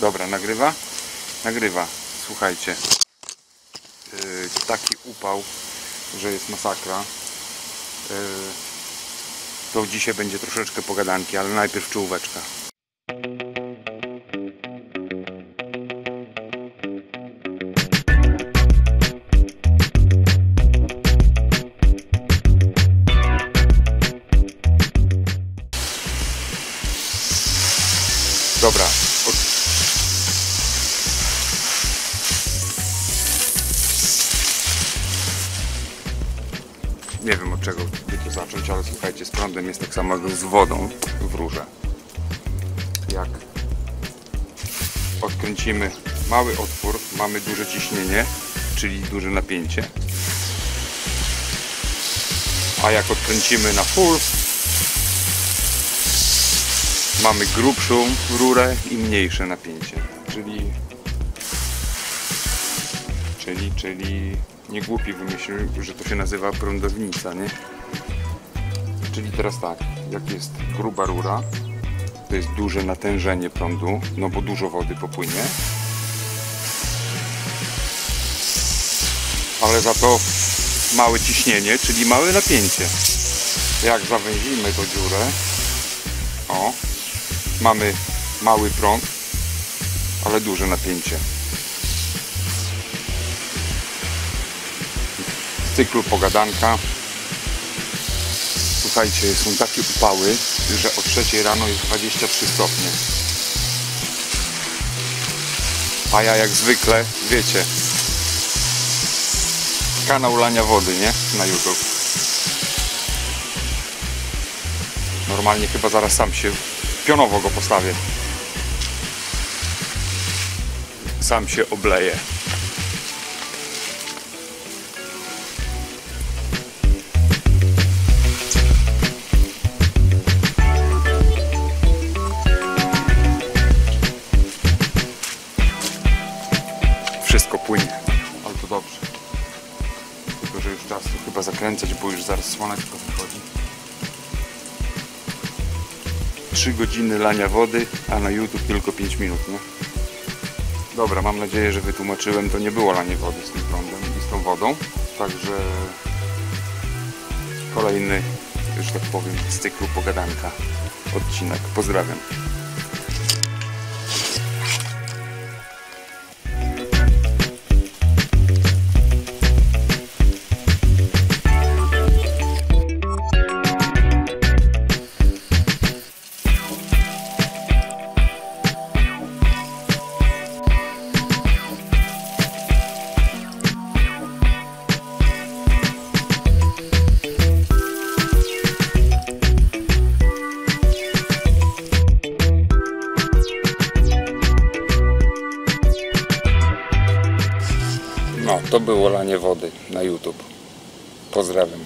Dobra, nagrywa? Nagrywa. Słuchajcie. Yy, taki upał, że jest masakra. Yy, to dzisiaj będzie troszeczkę pogadanki, ale najpierw czołóweczka. Dobra. Nie wiem od czego to zacząć, ale słuchajcie, z prądem jest tak samo jak z wodą w rurze. Jak odkręcimy mały otwór, mamy duże ciśnienie, czyli duże napięcie. A jak odkręcimy na full, mamy grubszą rurę i mniejsze napięcie. Czyli czyli, czyli nie głupi wymyślił, że to się nazywa prądownica, nie? Czyli teraz tak, jak jest gruba rura, to jest duże natężenie prądu, no bo dużo wody popłynie. Ale za to małe ciśnienie, czyli małe napięcie. Jak zawęzimy tą dziurę, o, mamy mały prąd, ale duże napięcie. Cyklu pogadanka. Słuchajcie, są takie upały, że o 3 rano jest 23 stopnie. A ja jak zwykle, wiecie, kanał lania wody, nie? Na YouTube. Normalnie chyba zaraz sam się pionowo go postawię. Sam się obleję. Wszystko płynie, ale to dobrze. Tylko, że już czas to chyba zakręcać, bo już zaraz słoneczko wychodzi. 3 godziny lania wody, a na YouTube tylko 5 minut, nie? Dobra, mam nadzieję, że wytłumaczyłem, to nie było lanie wody z tym prądem i z tą wodą, także kolejny, że tak powiem, z cyklu pogadanka odcinek. Pozdrawiam. No, to było lanie wody na YouTube. Pozdrawiam.